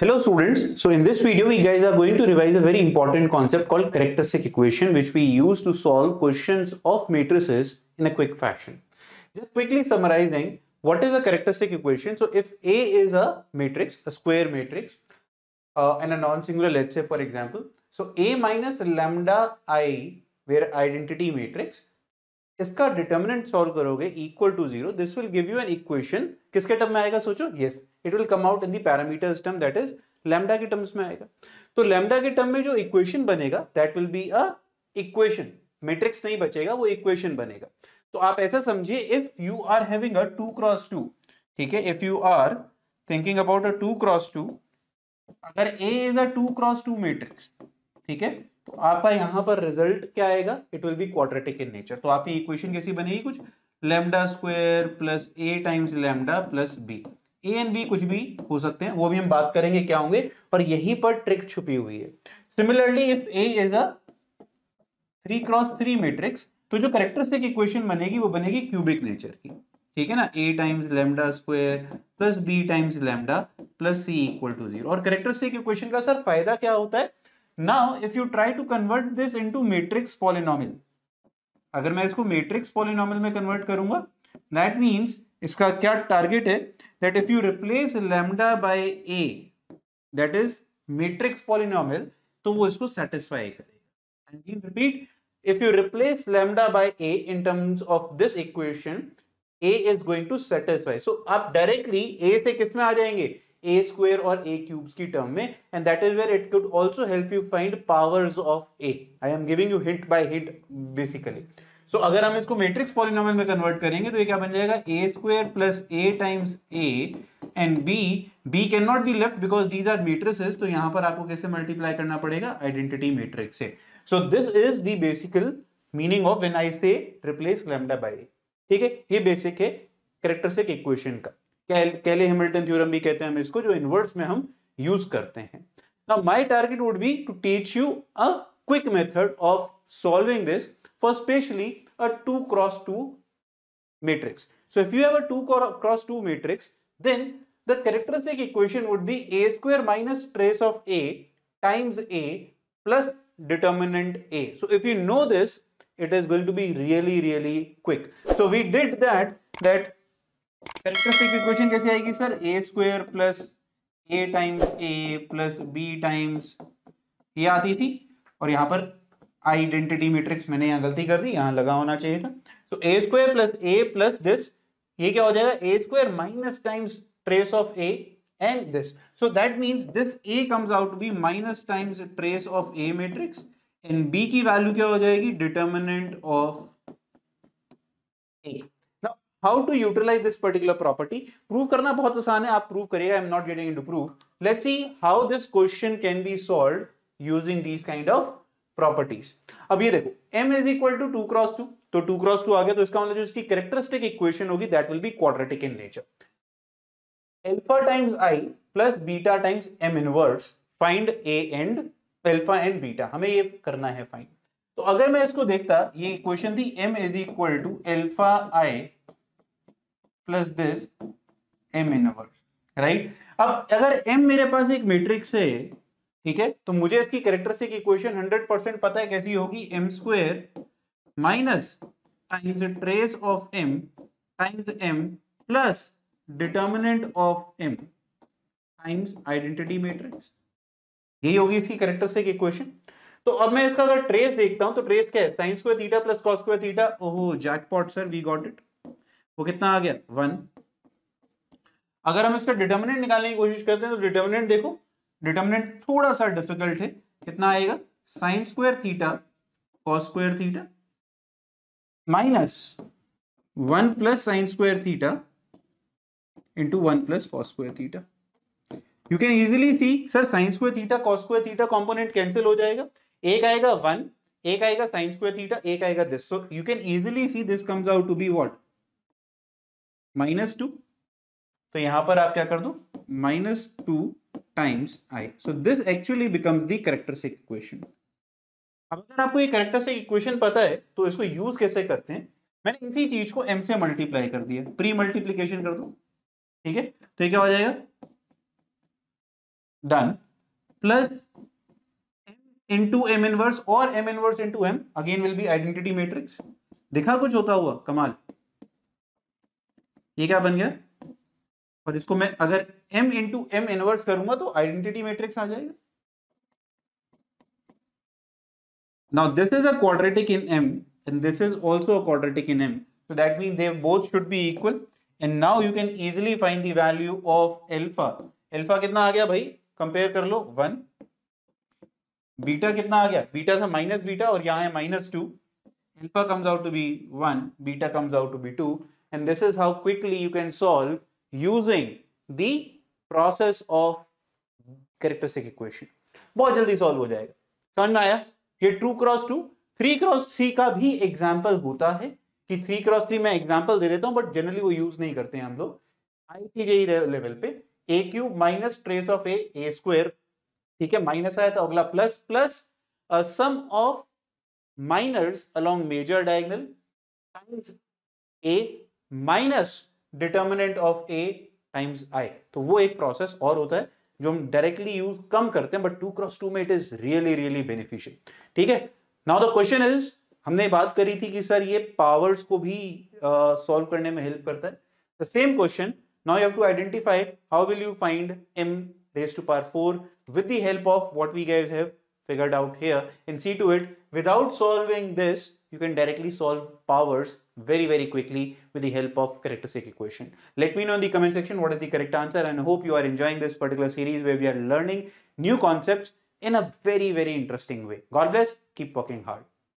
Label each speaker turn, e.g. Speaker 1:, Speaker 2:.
Speaker 1: Hello students, so in this video we guys are going to revise a very important concept called characteristic equation which we use to solve questions of matrices in a quick fashion. Just quickly summarizing what is a characteristic equation. So if A is a matrix, a square matrix uh, and a non-singular let's say for example. So A minus lambda I where identity matrix इसका determinant solve करोगे? Equal to zero this will give you an equation किसके term में आएगा सोचो? Yes it will come out in the parameters term that is lambda के terms में आएगा। तो लैम्डा के टर्म में जो इक्वेशन बनेगा that will be a equation matrix नहीं बचेगा, वो इक्वेशन बनेगा। तो आप ऐसा समझिए if you are having a two cross two ठीक है? If you are thinking about a two cross two अगर A is a two cross two matrix ठीक है? तो आपका यहाँ पर रिज़ल्ट क्या आएगा? It will be quadratic in nature तो आपकी इक्वेशन कैसी बनेगी कुछ? Lambda square plus A times lambda plus B A and B कुछ भी हो सकते हैं, वो भी हम बात करेंगे क्या होंगे और यहीं पर ट्रिक छुपी हुई है। Similarly if A is a three cross three matrix तो जो करेक्टरिस्टिक इक्वेशन बनेगी, वो बनेगी क्यूबिक नेचर की। ठीक है ना? A times lambda square plus B times lambda plus C equal to zero और करेक्टरिस्टिक इक्वेशन का सर फ़ायदा क्या होता है? Now if you try to convert this into matrix polynomial अगर मैं इसको मैट्रिक्स पॉलिनोमियल में कन्वर्ट करूँगा दैट मींस इसका क्या टारगेट है? That if you replace lambda by A that is matrix polynomial तो वो इसको सेटिस्फाई करेगा। And repeat if you replace lambda by a in terms of this equation, a is going to satisfy. So, आप directly a से किसमें आ जाएँगे? A square और A cubes की टर्म में and that is where it could also help you find powers of A I am giving you hint by hint basically so अगर हम इसको मैट्रिक्स पॉलिनोमियल में कन्वर्ट करेंगे तो ये क्या बन जाएगा? A square plus A times A and B B can not be left because these are matrices तो यहाँ पर आपको कैसे मल्टीप्लाई करना पड़ेगा? आइडेंटिटी मैट्रिक्स से. So this is the basical meaning of when I say replace lambda bye ठीक है? ये बेसिक है कैरेक्टरिस्टिक इक्वेशन का. कैले हेमिल्टन थ्योरम भी कहते हैं हम इसको, जो इनवर्ड्स में हम यूज़ करते हैं। Now my target would be to teach you a quick method of solving this for specially a two cross two matrix so if you have a two cross two matrix then the characteristic equation would be A square minus trace of A times A plus determinant A so if you know this it is going to be really really quick so we did that that characteristic equation कैसे आएगी sir A square plus A times A plus B times ये आती थी। और यहाँ पर identity matrix मैंने यहाँ गलती कर दी, यहाँ लगा होना चाहिए था। तो A square plus A plus this ये क्या हो जाएगा? A square minus times trace of A and this so that means this A comes out B minus times trace of A matrix and B की value क्या हो जाएगी? Determinant of A how to utilize this particular property prove करना बहुत आसान है, आप prove करिएगा I am not getting into proof let's see how this question can be solve using these kind of properties अब ये देखो, m is equal to two cross two तो टू क्रॉस टू आ गया तो इसका मतलब जो इसकी कैरेक्टरिस्टिक इक्वेशन होगी that will be quadratic in nature alpha times i plus beta times m inverse find a and alpha and beta हमें ये करना है फाइंड तो अगर मैं इसको देखता, ये इक्वेशन थी, m is equal to alpha i plus this M inverse right अब अगर एम मेरे पास एक मैट्रिक्स है, ठीक है तो मुझे इसकी कैरेक्टरिस्टिक इक्वेशन 100 परसेंट पता है कैसी होगी? M square minus times trace of M times M plus determinant of M times identity matrix यही होगी इसकी कैरेक्टरिस्टिक इक्वेशन तो अब मैं इसका अगर ट्रेस देखता हूँ तो ट्रेस क्या है? Sine square theta plus cos square theta ओहो jackpot sir we got it वो कितना आ गया? वन। अगर हम इसका डिटर्मिनेंट निकालने की कोशिश करते हैं तो डिटर्मिनेंट देखो डिटर्मिनेंट थोड़ा सा डिफ़िकल्ट है। कितना आएगा? Sine square theta cos square theta minus one plus sine square theta into one plus cos square theta you can easily see sir sine square theta cos square theta component cancel हो जाएगा। एक आएगा one, एक आएगा sine square theta एक आएगा this so you can easily see this comes out to be what minus two तो यहाँ पर आप क्या कर दो? Minus two times I so this actually becomes the characteristic equation अब अगर आपको ये करेक्टरिस्टिक इक्वेशन पता है तो इसको यूज़ कैसे करते हैं? मैंने इसी चीज़ को एम से मल्टीप्लाई कर दिया। प्री मल्टीप्लीकेशन कर दो। ठीक है? तो ये क्या हो जाएगा? Done. Plus m M inverse inverse M inverse into m, again will be identity matrix. दिखा कुछ होता हुआ? कमाल। ये क्या बन गया? और इसको मैं अगर m इंटू एम इनवर्स करूँगा तो आइडेंटिटी मैट्रिक्स आ जाएगा। Now this is a quadratic in m and this is also quadratic in m. So that mean they both should be equal and now you can easily find the value of alpha alpha कितना आ गया भाई? Compare कर लो one beta कितना आ गया? Beta था minus beta और यहाँ है minus two alpha comes out to be one beta comes out to be two and this is how quickly you can solve using the process of characteristic equation. बहुत जल्दी solve हो जाएगा। समझ में आया? ये two cross three cross three का भी एग्ज़ाम्पल होता है कि थ्री क्रॉस थ्री मैं एग्ज़ाम्पल दे देता हूँ बट जनरली वो यूज़ नहीं करते हैं हम लोग। आई टी जेई लेवल पे A cube minus trace of A A square ठीक है? माइनस आया तो अगला plus plus sum of minors along major diagonal times A minus determinant of A times I तो वो एक प्रोसेस और होता है जो हम डायरेक्टली यूज़ कम करते हैं बट टू क्रॉस टू में it is really really beneficial ठीक है? नाउ द क्वेश्चन इज़ हमने बात करी थी कि सर ये पावर्स को भी सॉल्व uh, करने में हेल्प करता है। The same question now you have to identify how will you find M raised to power 4 with the help of what we guys have figured out here and see to it without solving this you can directly solve powers very very quickly with the help of characteristic equation. Let me know in the comment section what is the correct answer and I hope you are enjoying this particular series where we are learning new concepts in a very very interesting way. God bless. Keep working hard